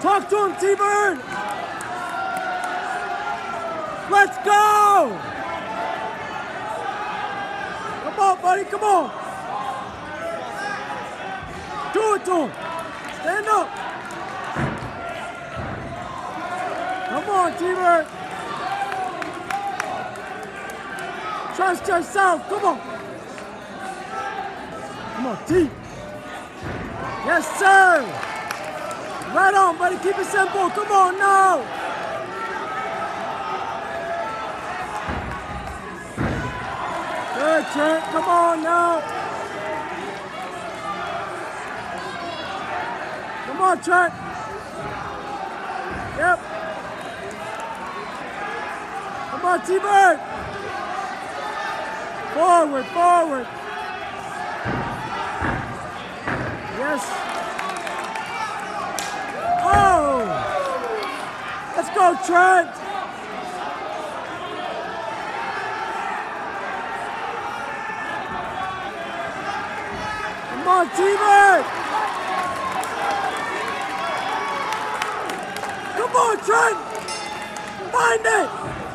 Talk to him, T-Bird. Let's go. Come on, buddy. Come on. Do it to him. Stand up. Come on, T-Bird. Trust yourself. Come on. Come on, T. Yes, sir. Right on, buddy. Keep it simple. Come on now. Good, Trent. Come on now. Come on, Trent. Yep. Come on, T-Bird. Forward, forward. Yes. Oh! Let's Trent! Come on, T-Bird! Come on, Trent! Find it!